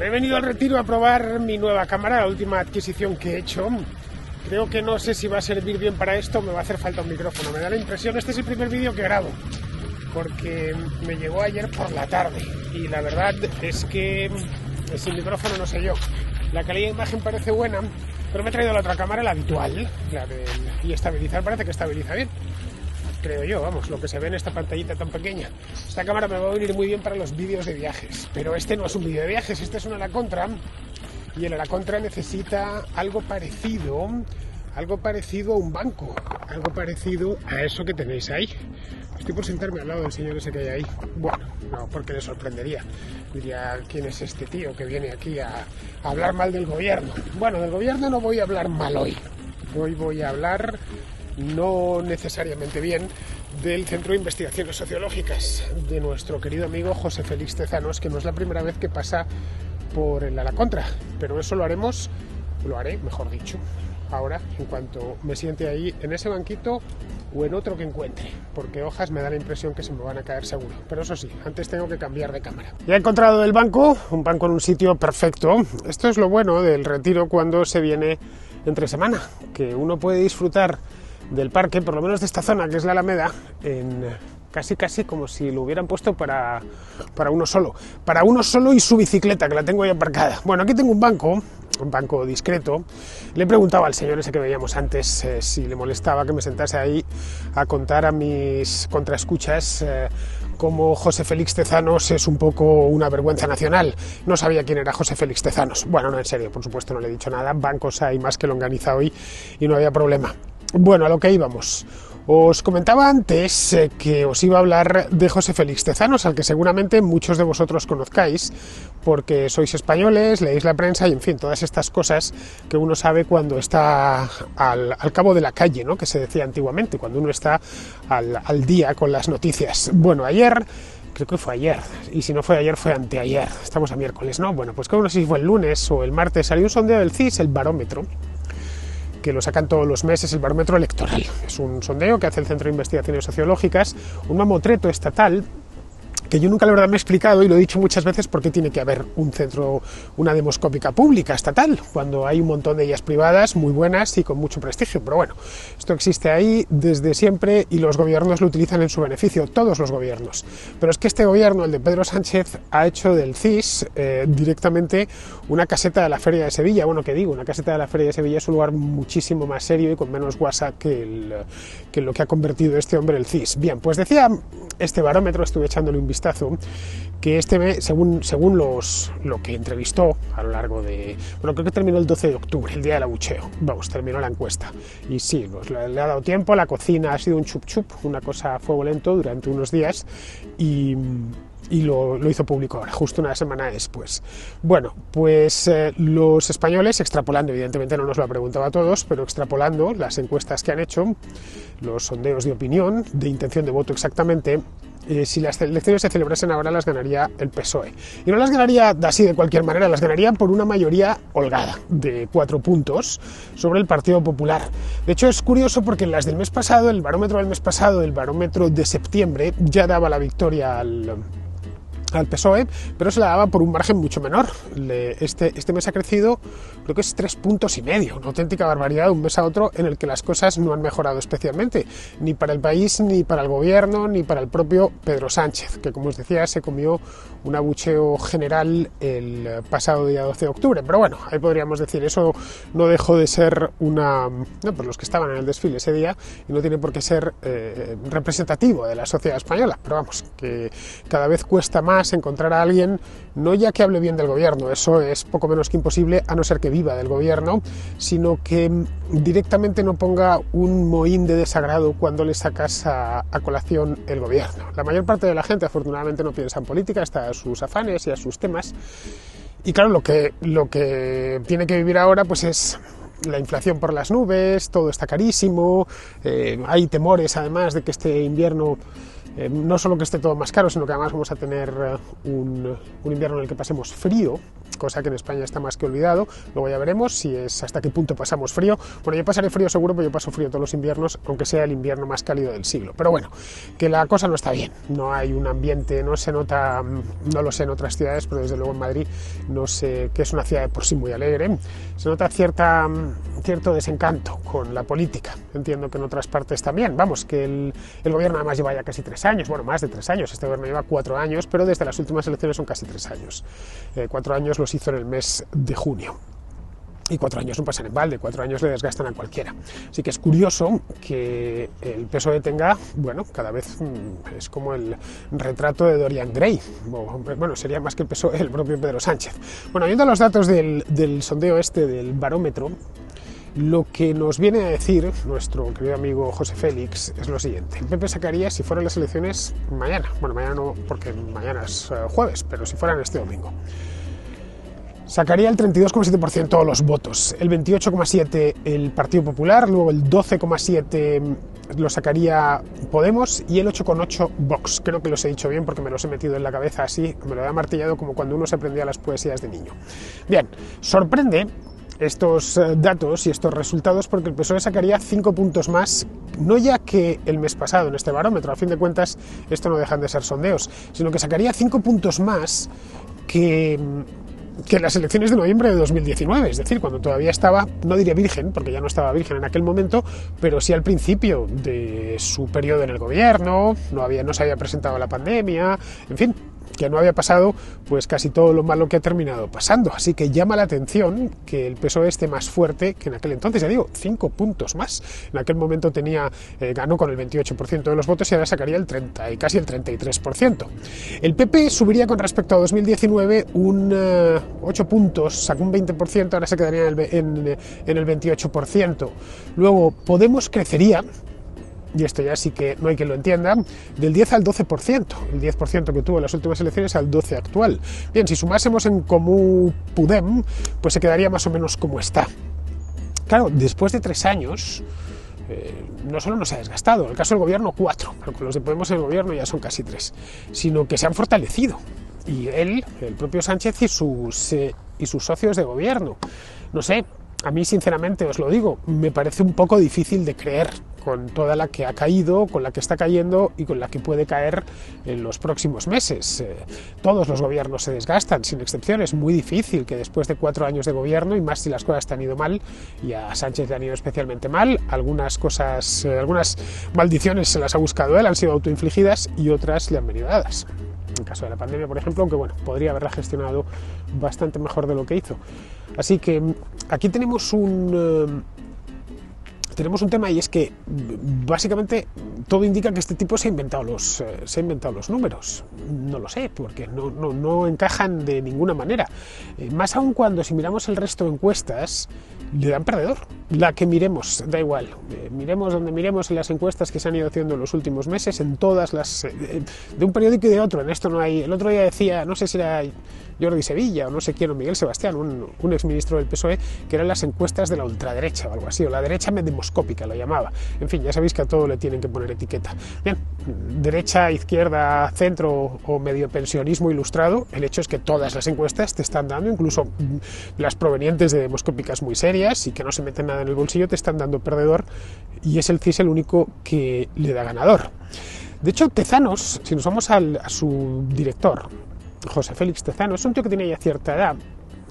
He venido al retiro a probar mi nueva cámara, la última adquisición que he hecho. Creo que no sé si va a servir bien para esto, me va a hacer falta un micrófono. Me da la impresión, este es el primer vídeo que grabo, porque me llegó ayer por la tarde y la verdad es que sin micrófono no sé yo. La calidad de imagen parece buena, pero me he traído la otra cámara, la habitual, la y estabilizar, parece que estabiliza bien. Creo yo, vamos, lo que se ve en esta pantallita tan pequeña. Esta cámara me va a venir muy bien para los vídeos de viajes, pero este no es un vídeo de viajes, este es una la contra y el la contra necesita algo parecido, algo parecido a un banco, algo parecido a eso que tenéis ahí. Estoy por sentarme al lado del señor ese que hay ahí. Bueno, no, porque le sorprendería. Diría, ¿quién es este tío que viene aquí a, a hablar mal del gobierno? Bueno, del gobierno no voy a hablar mal hoy. Hoy voy a hablar no necesariamente bien del Centro de Investigaciones Sociológicas de nuestro querido amigo José Félix Tezanos, que no es la primera vez que pasa por el la contra, pero eso lo haremos, lo haré, mejor dicho, ahora, en cuanto me siente ahí en ese banquito o en otro que encuentre, porque hojas me da la impresión que se me van a caer seguro. Pero eso sí, antes tengo que cambiar de cámara. Ya he encontrado el banco, un banco en un sitio perfecto. Esto es lo bueno del retiro cuando se viene entre semana, que uno puede disfrutar del parque, por lo menos de esta zona que es la Alameda, en casi casi como si lo hubieran puesto para, para uno solo. Para uno solo y su bicicleta, que la tengo ahí aparcada. Bueno, aquí tengo un banco, un banco discreto. Le preguntaba al señor ese que veíamos antes eh, si le molestaba que me sentase ahí a contar a mis contraescuchas eh, cómo José Félix Tezanos es un poco una vergüenza nacional. No sabía quién era José Félix Tezanos. Bueno, no, en serio, por supuesto no le he dicho nada. Bancos hay más que lo longaniza hoy y no había problema. Bueno, a lo que íbamos. Os comentaba antes eh, que os iba a hablar de José Félix Tezanos, al que seguramente muchos de vosotros conozcáis, porque sois españoles, leéis la prensa y, en fin, todas estas cosas que uno sabe cuando está al, cabo de la calle, ¿no? que se decía antiguamente, cuando uno está al, al día con las noticias. Bueno, ayer creo que fue ayer, y si no fue ayer fue anteayer, estamos a miércoles, ¿no? Bueno, pues creo no sé si fue el lunes o el martes, salió un sondeo del CIS, el barómetro, que lo sacan todos los meses, el barómetro electoral. Es un sondeo que hace el Centro de Investigaciones Sociológicas, un mamotreto estatal que yo nunca la verdad me he explicado y lo he dicho muchas veces por qué tiene que haber un centro, una demoscópica pública estatal, cuando hay un montón de ellas privadas muy buenas y con mucho prestigio. Pero bueno, esto existe ahí desde siempre y los gobiernos lo utilizan en su beneficio, todos los gobiernos. Pero es que este gobierno, el de Pedro Sánchez, ha hecho del CIS eh, directamente una caseta de la Feria de Sevilla. Bueno, ¿qué digo? Una caseta de la Feria de Sevilla es un lugar muchísimo más serio y con menos guasa que, el, que lo que ha convertido este hombre el CIS. Bien, pues decía este barómetro, estuve echándole un vistazo, que este según, según los, lo que entrevistó a lo largo de... Bueno, creo que terminó el 12 de octubre, el día del abucheo. Vamos, terminó la encuesta. Y sí, pues, le, le, ha dado tiempo, la cocina ha sido un chup chup, una cosa a fuego lento durante unos días y y lo, lo, hizo público ahora, justo una semana después. Bueno, pues eh, los españoles, extrapolando, evidentemente no nos lo ha preguntado a todos, pero extrapolando las encuestas que han hecho, los sondeos de opinión, de intención de voto exactamente, eh, si las elecciones se celebrasen ahora las ganaría el PSOE. Y no las ganaría así de cualquier manera, las ganaría por una mayoría holgada de cuatro puntos sobre el Partido Popular. De hecho es curioso porque las del mes pasado, el barómetro del mes pasado, el barómetro de septiembre, ya daba la victoria al al PSOE, pero se la daba por un margen mucho menor. este, este mes ha crecido, creo que es tres puntos y medio, una auténtica barbaridad de un mes a otro en el que las cosas no han mejorado especialmente, ni para el país, ni para el gobierno, ni para el propio Pedro Sánchez, que como os decía se comió un abucheo general el pasado día 12 de octubre. Pero bueno, ahí podríamos decir, eso no dejó de ser una... No, pues los que estaban en el desfile ese día, y no tiene por qué ser eh, representativo de la sociedad española, pero vamos, que cada vez cuesta más encontrar a alguien, no ya que hable bien del gobierno, eso es poco menos que imposible, a no ser que viva del gobierno, sino que directamente no ponga un mohín de desagrado cuando le sacas a, a colación el gobierno. La mayor parte de la gente afortunadamente no piensa en política, está sus afanes y a sus temas. Y claro, lo que, lo que tiene que vivir ahora pues es la inflación por las nubes, todo está carísimo, eh, hay temores además de que este invierno Eh, no solo que esté todo más caro, sino que además vamos a tener eh, un, un, invierno en el que pasemos frío, cosa que en España está más que olvidado. Luego ya veremos si es hasta qué punto pasamos frío. Bueno, yo pasaré frío seguro, pero yo paso frío todos los inviernos, aunque sea el invierno más cálido del siglo. Pero bueno, que la cosa no está bien. No hay un ambiente, no se nota, mm, no lo sé en otras ciudades, pero desde luego en Madrid no sé, que es una ciudad de por sí muy alegre. Se nota cierta, mm, cierto desencanto con la política. Entiendo que en otras partes también. Vamos, que el, el gobierno además lleva ya casi tres años, bueno, más de tres años, este gobierno lleva cuatro años, pero desde las últimas elecciones son casi tres años. Eh, cuatro años los hizo en el mes de junio. Y cuatro años no pasan en balde, cuatro años le desgastan a cualquiera. Así que es curioso que el PSOE tenga, bueno, cada vez mm, es como el retrato de Dorian Gray. Bueno, sería más que el PSOE, el propio Pedro Sánchez. Bueno, viendo los datos del, del sondeo este, del barómetro, lo que nos viene a decir nuestro querido amigo José Félix es lo siguiente. El PP sacaría, si fueran las elecciones, mañana. Bueno, mañana no, porque mañana es uh, jueves, pero si fueran este domingo. Sacaría el 32,7% los votos, el 28,7% el Partido Popular, luego el 12,7% lo sacaría Podemos y el 8,8% Vox. Creo que los he dicho bien porque me los he metido en la cabeza así, me lo he martillado como cuando uno se aprendía las poesías de niño. Bien, sorprende estos eh, datos y estos resultados porque el PSOE sacaría 5 puntos más, no ya que el mes pasado en este barómetro, a fin de cuentas esto no dejan de ser sondeos, sino que sacaría 5 puntos más que que las elecciones de noviembre de 2019, es decir, cuando todavía estaba, no diría virgen, porque ya no estaba virgen en aquel momento, pero sí al principio de su periodo en el gobierno, no, había, no se había presentado la pandemia, en fin, que no había pasado pues casi todo lo malo que ha terminado pasando. Así que llama la atención que el PSOE esté más fuerte que en aquel entonces. Ya digo, cinco puntos más. En aquel momento tenía, eh, ganó con el 28% de los votos y ahora sacaría el 30 y casi el 33%. El PP subiría con respecto a 2019 un 8 eh, puntos, sacó un 20%, ahora se quedaría en el 28%. Luego Podemos crecería y esto ya sí que no hay quien lo entienda, del 10 al 12%, el 10% que tuvo en las últimas elecciones al 12 actual. Bien, si sumásemos en común Pudem, pues se quedaría más o menos como está. Claro, después de tres años, eh, no solo no se ha desgastado, en el caso del gobierno cuatro, pero con los de Podemos el gobierno ya son casi tres, sino que se han fortalecido. Y él, el propio Sánchez y sus, eh, y sus socios de gobierno. No sé, a mí sinceramente os lo digo, me parece un poco difícil de creer con toda la que ha caído, con la que está cayendo y con la que puede caer en los próximos meses. Eh, todos los gobiernos se desgastan, sin excepción. Es muy difícil que después de cuatro años de gobierno, y más si las cosas te han ido mal, y a Sánchez le han ido especialmente mal, algunas cosas, eh, algunas maldiciones se las ha buscado él, han sido autoinfligidas y otras le han venido dadas en caso de la pandemia, por ejemplo, aunque bueno, podría haberla gestionado bastante mejor de lo que hizo. Así que mm, aquí tenemos un, eh, tenemos un tema y es que básicamente todo indica que este tipo se ha inventado los, eh, se ha inventado los números. No lo sé, porque no, no, no encajan de ninguna manera. Eh, más aún cuando si miramos el resto de encuestas, le dan perdedor. La que miremos, da igual. Eh, miremos donde miremos en las encuestas que se han ido haciendo en los últimos meses, en todas las... de un periódico y de otro. En esto no hay... El otro día decía, no sé si era Jordi Sevilla o no sé quién, o Miguel Sebastián, un, un exministro del PSOE, que eran las encuestas de la ultraderecha o algo así, o la derecha demoscópica lo llamaba. En fin, ya sabéis que a todo le tienen que poner etiqueta. Bien, derecha, izquierda, centro o medio pensionismo ilustrado, el hecho es que todas las encuestas te están dando, incluso las provenientes de demoscópicas muy serias y que no se meten nada en el bolsillo, te están dando perdedor y es el CIS el único que le da ganador. De hecho, Tezanos, si nos vamos a su director, José Félix Tezano, es un tío que tiene ya cierta edad,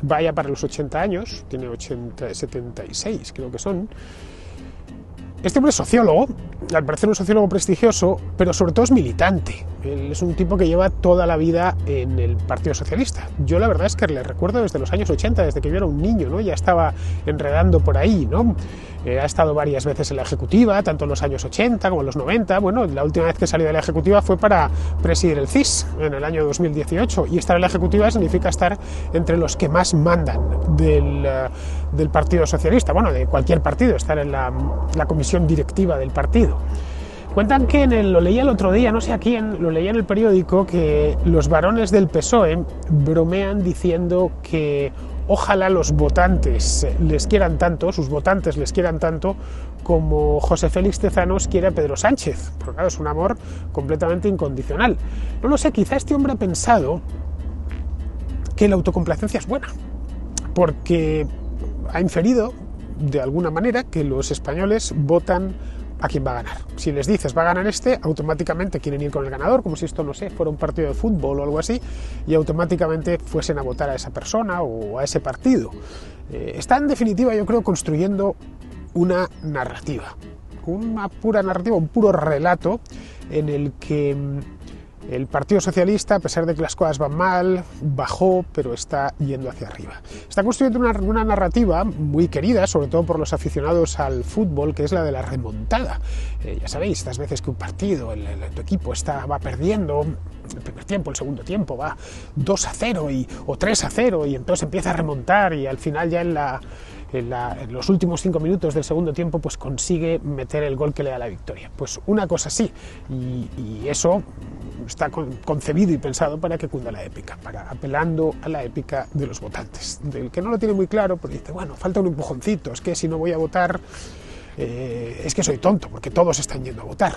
vaya para los 80 años, tiene 80, 76 creo que son. Este hombre es sociólogo, al parecer un sociólogo prestigioso, pero sobre todo es militante. Él es un tipo que lleva toda la vida en el Partido Socialista. Yo la verdad es que le recuerdo desde los años 80, desde que yo era un niño, ¿no? Ya estaba enredando por ahí, ¿no? Eh, ha estado varias veces en la Ejecutiva, tanto en los años 80 como en los 90. Bueno, la última vez que salió de la Ejecutiva fue para presidir el CIS en el año 2018. Y estar en la Ejecutiva significa estar entre los que más mandan del, uh, del Partido Socialista, bueno, de cualquier partido, estar en la, comisión directiva del partido. Cuentan que en el, lo leía el otro día, no sé a quién, lo leía en el periódico, que los varones del PSOE bromean diciendo que ojalá los votantes les quieran tanto, sus votantes les quieran tanto, como José Félix Tezanos quiere a Pedro Sánchez, porque claro, es un amor completamente incondicional. No lo sé, quizá este hombre ha pensado que la autocomplacencia es buena, porque ha inferido de alguna manera que los españoles votan a quién va a ganar. Si les dices va a ganar este, automáticamente quieren ir con el ganador, como si esto, no sé, fuera un partido de fútbol o algo así, y automáticamente fuesen a votar a esa persona o a ese partido. Eh, está en definitiva, yo creo, construyendo una narrativa, una pura narrativa, un puro relato en el que mm, el Partido Socialista, a pesar de que las cosas van mal, bajó, pero está yendo hacia arriba. Está construyendo una, narrativa muy querida, sobre todo por los aficionados al fútbol, que es la de la remontada. Eh, ya sabéis, estas veces que un partido, tu equipo está, va perdiendo, el primer tiempo, el segundo tiempo, va 2 a 0 y, o 3 a 0 y entonces empieza a remontar y al final ya en la en, los últimos cinco minutos del segundo tiempo pues consigue meter el gol que le da la victoria. Pues una cosa así, y, eso está concebido y pensado para que cunda la épica, para apelando a la épica de los votantes, del que no lo tiene muy claro, pero dice, bueno, falta un empujoncito, es que si no voy a votar, eh, es que soy tonto, porque todos están yendo a votar.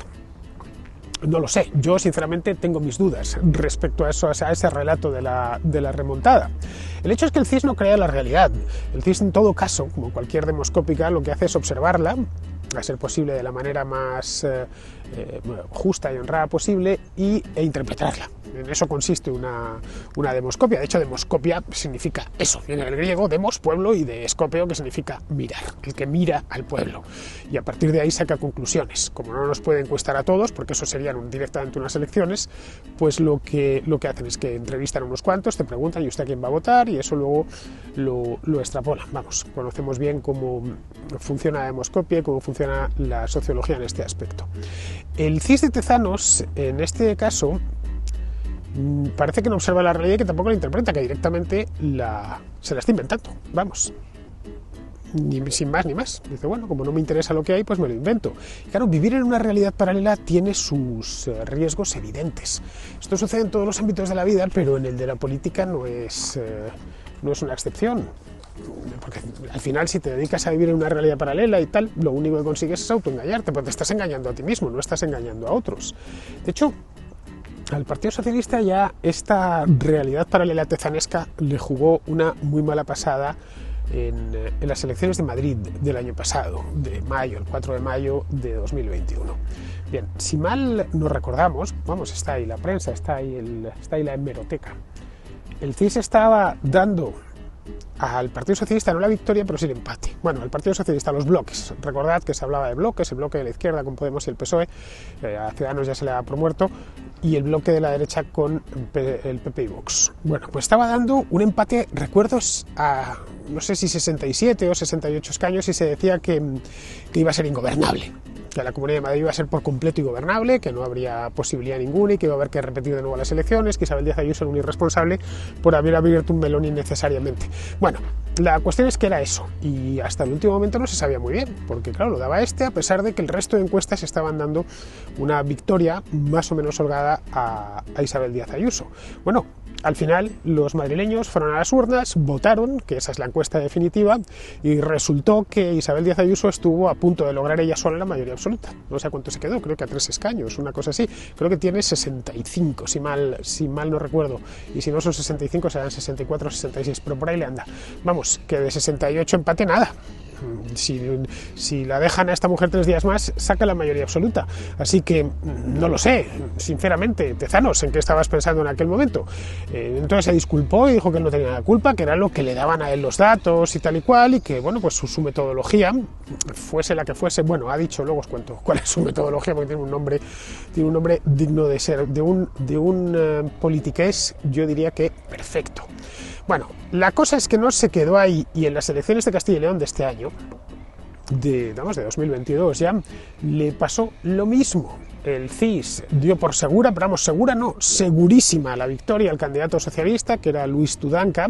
No lo sé, yo sinceramente tengo mis dudas respecto a, eso, a ese relato de la, de la remontada. El hecho es que el CIS no crea la realidad. El CIS, en todo caso, como cualquier demoscópica, lo que hace es observarla, a ser posible de la manera más eh, eh, justa y honrada posible, y, e interpretarla. En eso consiste una, una, demoscopia. De hecho, demoscopia significa eso. Viene del griego demos, pueblo, y de escopio, que significa mirar, el que mira al pueblo. Y a partir de ahí saca conclusiones. Como no nos puede encuestar a todos, porque eso serían directamente unas elecciones, pues lo que, lo que hacen es que entrevistan a unos cuantos, te preguntan, ¿y usted a quién va a votar? Y eso luego lo, lo extrapolan. Vamos, conocemos bien cómo funciona la demoscopia y cómo funciona la sociología en este aspecto. El CIS de Tezanos, en este caso, Mm, parece que no observa la realidad y que tampoco la interpreta, que directamente la, se la está inventando. Vamos. Ni, sin más ni más. Dice, bueno, como no me interesa lo que hay, pues me lo invento. Y claro, vivir en una realidad paralela tiene sus eh, riesgos evidentes. Esto sucede en todos los ámbitos de la vida, pero en el de la política no es, eh, no es una excepción. Porque al final, si te dedicas a vivir en una realidad paralela y tal, lo único que consigues es autoengañarte, porque te estás engañando a ti mismo, no estás engañando a otros. De hecho, al Partido Socialista ya esta realidad paralela tezanesca le jugó una muy mala pasada en, en, las elecciones de Madrid del año pasado, de mayo, el 4 de mayo de 2021. Bien, si mal nos recordamos, vamos, está ahí la prensa, está ahí, el, está ahí la hemeroteca, el CIS estaba dando al Partido Socialista no la victoria, pero sí el empate. Bueno, al Partido Socialista los bloques. Recordad que se hablaba de bloques, el bloque de la izquierda con Podemos y el PSOE, eh, a Ciudadanos ya se le da por y el bloque de la derecha con el PP y Vox. Bueno, pues estaba dando un empate, recuerdos, a no sé si 67 o 68 escaños y se decía que iba a ser ingobernable que la Comunidad de Madrid iba a ser por completo ingobernable, que no habría posibilidad ninguna y que iba a haber que repetir de nuevo las elecciones, que Isabel Díaz Ayuso era un irresponsable por haber abierto un melón innecesariamente. Bueno, la cuestión es que era eso, y hasta el último momento no se sabía muy bien, porque claro, lo daba este, a pesar de que el resto de encuestas estaban dando una victoria más o menos holgada a, a Isabel Díaz Ayuso. Bueno, al final, los madrileños fueron a las urnas, votaron, que esa es la encuesta definitiva, y resultó que Isabel Díaz Ayuso estuvo a punto de lograr ella sola la mayoría absoluta. No sé a cuánto se quedó, creo que a tres escaños, una cosa así. Creo que tiene 65, si mal, si mal no recuerdo. Y si no son 65, serán 64 o 66, pero por ahí le anda. Vamos, que de 68 empate nada si, la dejan a esta mujer tres días más, saca la mayoría absoluta. Así que no lo sé, sinceramente, Tezanos, ¿en qué estabas pensando en aquel momento? Eh, entonces se disculpó y dijo que no tenía la culpa, que era lo que le daban a él los datos y tal y cual, y que, bueno, pues su, metodología, fuese la que fuese, bueno, ha dicho, luego os cuento cuál es su metodología, porque tiene un nombre, tiene un nombre digno de ser, de un, uh, politiqués, yo diría que perfecto. Bueno, la cosa es que no se quedó ahí y en las elecciones de Castilla y León de este año, de, vamos, de 2022 ya, le pasó lo mismo. El CIS dio por segura, pero vamos, segura no, segurísima la victoria al candidato socialista, que era Luis Tudanca,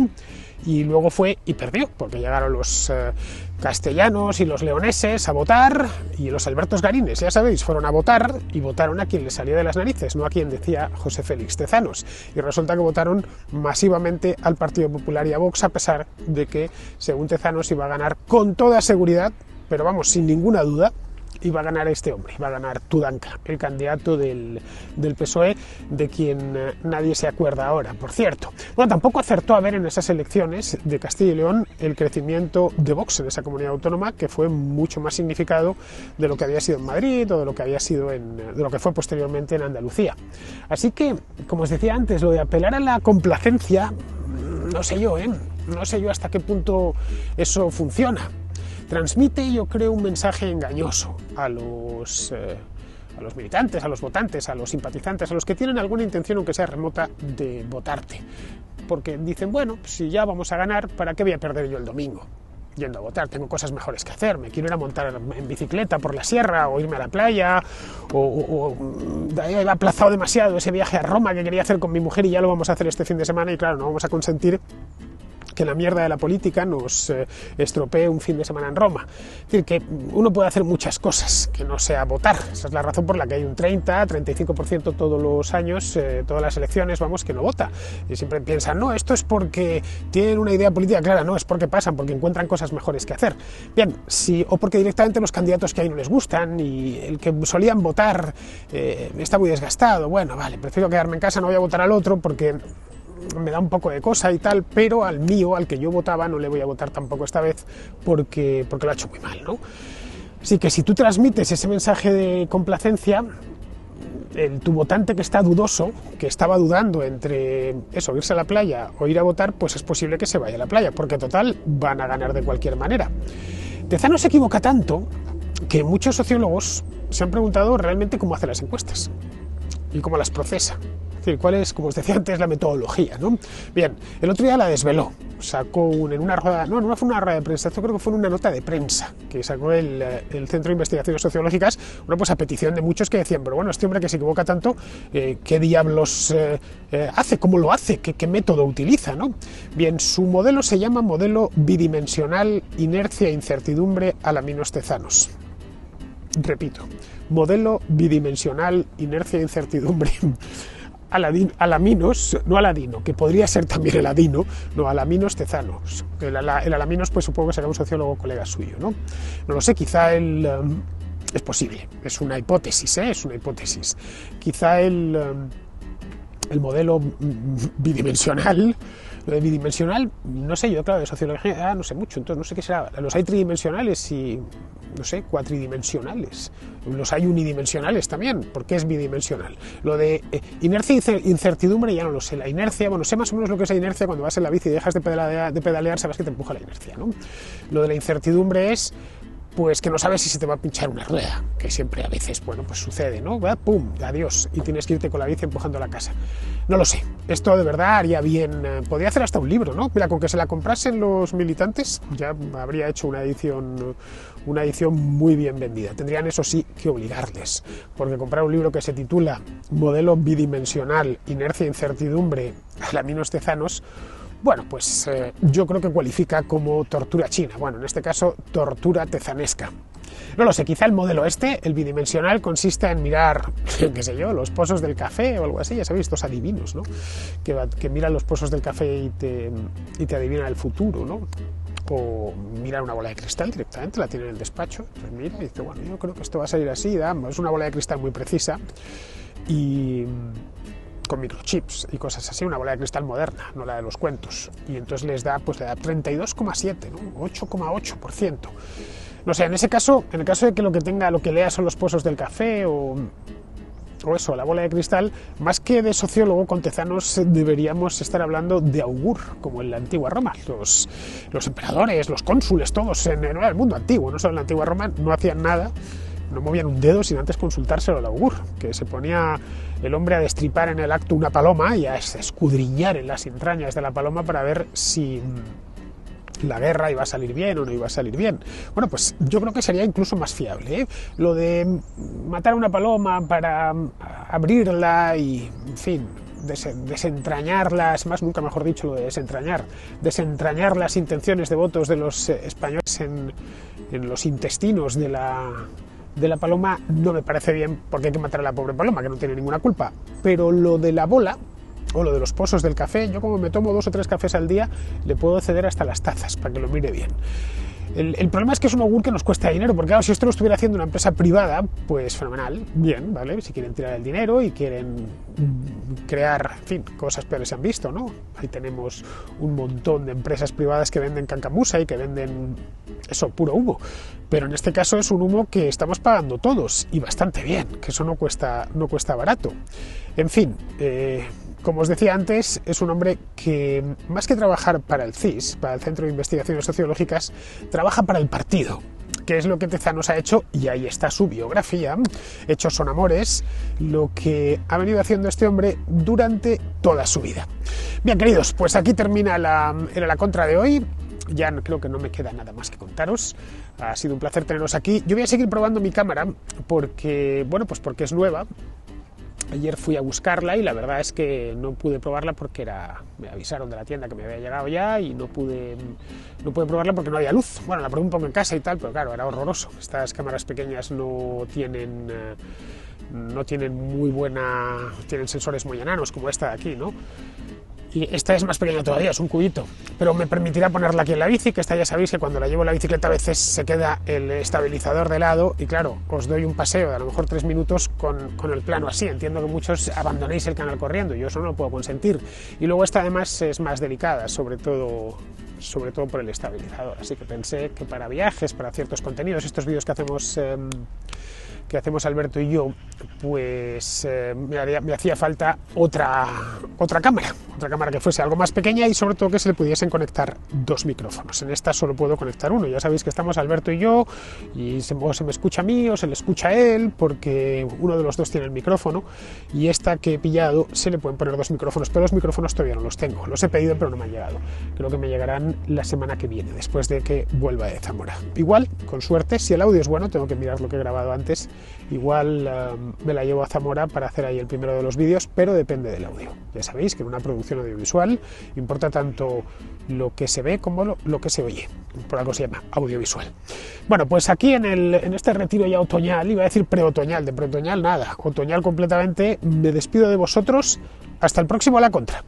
y luego fue y perdió, porque llegaron los eh, castellanos y los leoneses a votar, y los Albertos Garines, ya sabéis, fueron a votar y votaron a quien les salió de las narices, no a quien decía José Félix Tezanos. Y resulta que votaron masivamente al Partido Popular y a Vox, a pesar de que, según Tezanos, iba a ganar con toda seguridad, pero vamos, sin ninguna duda, iba a ganar este hombre, iba a ganar Tudanka, el candidato del, del PSOE, de quien eh, nadie se acuerda ahora, por cierto. Bueno, tampoco acertó a ver en esas elecciones de Castilla y León el crecimiento de Vox en esa comunidad autónoma, que fue mucho más significado de lo que había sido en Madrid o de lo que había sido en, de lo que fue posteriormente en Andalucía. Así que, como os decía antes, lo de apelar a la complacencia, mm, no sé yo, ¿eh? No sé yo hasta qué punto eso funciona transmite, yo creo, un mensaje engañoso a los, eh, a los militantes, a los votantes, a los simpatizantes, a los que tienen alguna intención, aunque sea remota, de votarte. Porque dicen, bueno, si ya vamos a ganar, ¿para qué voy a perder yo el domingo? Yendo a votar, tengo cosas mejores que hacer, me quiero ir a montar en bicicleta por la sierra o irme a la playa, o, o, o he aplazado demasiado ese viaje a Roma que quería hacer con mi mujer y ya lo vamos a hacer este fin de semana y claro, no vamos a consentir que la mierda de la política nos eh, estropee un fin de semana en Roma. Es decir, que uno puede hacer muchas cosas, que no sea votar. Esa es la razón por la que hay un 30, 35% todos los años, eh, todas las elecciones, vamos, que no vota. Y siempre piensan, no, esto es porque tienen una idea política clara, no, es porque pasan, porque encuentran cosas mejores que hacer. Bien, si, o porque directamente los candidatos que hay no les gustan y el que solían votar eh, está muy desgastado. Bueno, vale, prefiero quedarme en casa, no voy a votar al otro porque me da un poco de cosa y tal, pero al mío, al que yo votaba, no le voy a votar tampoco esta vez porque, porque lo ha hecho muy mal, ¿no? Así que si tú transmites ese mensaje de complacencia, el, tu votante que está dudoso, que estaba dudando entre eso, irse a la playa o ir a votar, pues es posible que se vaya a la playa, porque total van a ganar de cualquier manera. Tezano se equivoca tanto que muchos sociólogos se han preguntado realmente cómo hace las encuestas y cómo las procesa. Es decir, cuál es, como os decía antes, la metodología, ¿no? Bien, el otro día la desveló, sacó en una rueda, no, no fue una rueda de prensa, esto creo que fue una nota de prensa que sacó el, el, Centro de Investigaciones Sociológicas, una pues a petición de muchos que decían, pero bueno, este hombre que se equivoca tanto, eh, ¿qué diablos eh, eh, hace? ¿Cómo lo hace? ¿Qué, ¿Qué, método utiliza? ¿no? Bien, su modelo se llama modelo bidimensional inercia e incertidumbre alaminos tezanos. Repito, modelo bidimensional inercia e incertidumbre Alaminos, no Aladino, que podría ser también el Aladino, no, Alaminos Tezanos. El, el, Alaminos, pues supongo que será un sociólogo colega suyo, ¿no? No lo sé, quizá él... Um, es posible, es una hipótesis, ¿eh? es una hipótesis. Quizá el, um, el modelo bidimensional lo de bidimensional, no sé, yo claro, de sociología no sé mucho, entonces no sé qué será. Los hay tridimensionales y, no sé, cuatridimensionales. Los hay unidimensionales también, porque es bidimensional. Lo de eh, inercia e incertidumbre ya no lo sé. La inercia, bueno, sé más o menos lo que es la inercia cuando vas en la bici y dejas de pedalear, de pedalear sabes que te empuja la inercia, ¿no? Lo de la incertidumbre es pues que no sabes si se te va a pinchar una rueda, que siempre a veces, bueno, pues sucede, ¿no? Va, ¡Pum! Adiós. Y tienes que irte con la bici empujando a la casa. No lo sé. Esto de verdad haría bien. Eh, podría hacer hasta un libro, ¿no? Mira, con que se la comprasen los militantes, ya habría hecho una edición, una edición muy bien vendida. Tendrían, eso sí, que obligarles. Porque comprar un libro que se titula Modelo bidimensional, inercia e incertidumbre, laminos tezanos, bueno, pues eh, yo creo que cualifica como tortura china, bueno, en este caso tortura tezanesca. No lo sé, quizá el modelo este, el bidimensional, consiste en mirar, qué sé yo, los pozos del café o algo así, ya sabéis, estos adivinos, ¿no? Que, miran los pozos del café y te, adivinan el futuro, ¿no? o mirar una bola de cristal directamente, la tiene en el despacho, pues mira y dice, bueno, yo creo que esto va a salir así, es una bola de cristal muy precisa y con microchips y cosas así, una bola de cristal moderna, no la de los cuentos. Y entonces les da, pues le da 32,7, ¿no? 8,8%. No sé, en ese caso, en el caso de que lo que tenga, lo que lea son los pozos del café o, o eso, la bola de cristal, más que de sociólogo con tezanos deberíamos estar hablando de augur, como en la antigua Roma. Los, los emperadores, los cónsules, todos en, en el mundo antiguo, no solo en la antigua Roma, no hacían nada no movían un dedo sin antes consultárselo al augur, que se ponía el hombre a destripar en el acto una paloma y a escudriñar en las entrañas de la paloma para ver si la guerra iba a salir bien o no iba a salir bien. Bueno, pues yo creo que sería incluso más fiable. ¿eh? Lo de matar a una paloma para abrirla y, en fin, desentrañarlas, más nunca mejor dicho lo de desentrañar, desentrañar las intenciones de votos de los eh, españoles en los intestinos de la, de la paloma no me parece bien porque hay que matar a la pobre paloma, que no tiene ninguna culpa. Pero lo de la bola, o lo de los pozos del café, yo como me tomo dos o tres cafés al día, le puedo ceder hasta las tazas para que lo mire bien. El, problema es que es un augur que nos cuesta dinero, porque claro, si esto lo estuviera haciendo una empresa privada, pues fenomenal, bien, ¿vale? Si quieren tirar el dinero y quieren crear, en fin, cosas peores se han visto, ¿no? Ahí tenemos un montón de empresas privadas que venden cancamusa y que venden eso, puro humo. Pero en este caso es un humo que estamos pagando todos y bastante bien, que eso no cuesta, no cuesta barato. En fin, eh, como os decía antes, es un hombre que, más que trabajar para el CIS, para el Centro de Investigaciones Sociológicas, trabaja para el partido que es lo que Tezanos ha hecho, y ahí está su biografía, Hechos son amores, lo que ha venido haciendo este hombre durante toda su vida. Bien, queridos, pues aquí termina la, la contra de hoy. Ya creo que no me queda nada más que contaros. Ha sido un placer teneros aquí. Yo voy a seguir probando mi cámara porque, bueno, pues porque es nueva, Ayer fui a buscarla y la verdad es que no pude probarla porque era, me avisaron de la tienda que me había llegado ya y no pude, no pude probarla porque no había luz. Bueno, la probé un poco en casa y tal, pero claro, era horroroso. Estas cámaras pequeñas no tienen, eh, no tienen muy buena, tienen sensores muy enanos como esta de aquí, ¿no? Y esta es más pequeña todavía, es un cubito, pero me permitirá ponerla aquí en la bici, que esta ya sabéis que cuando la llevo en la bicicleta a veces se queda el estabilizador de lado y claro, os doy un paseo de a lo mejor tres minutos con, con el plano así, entiendo que muchos abandonéis el canal corriendo, yo eso no lo puedo consentir. Y luego esta además es más delicada, sobre todo sobre todo por el estabilizador, así que pensé que para viajes, para ciertos contenidos, estos vídeos que hacemos... Em, que hacemos Alberto y yo, pues eh, me, hacía falta otra, otra cámara, otra cámara que fuese algo más pequeña y sobre todo que se le pudiesen conectar dos micrófonos. En esta solo puedo conectar uno. Ya sabéis que estamos Alberto y yo y se, o se me escucha a mí o se le escucha a él porque uno de los dos tiene el micrófono y esta que he pillado se le pueden poner dos micrófonos, pero los micrófonos todavía no los tengo. Los he pedido pero no me han llegado. Creo que me llegarán la semana que viene, después de que vuelva de Zamora. Igual, con suerte, si el audio es bueno, tengo que mirar lo que he grabado antes igual um, me la llevo a Zamora para hacer ahí el primero de los vídeos, pero depende del audio. Ya sabéis que en una producción audiovisual importa tanto lo que se ve como lo, que se oye. Por algo se llama audiovisual. Bueno, pues aquí en, el, en este retiro ya otoñal, iba a decir preotoñal, de preotoñal nada, otoñal completamente, me despido de vosotros. Hasta el próximo a la contra.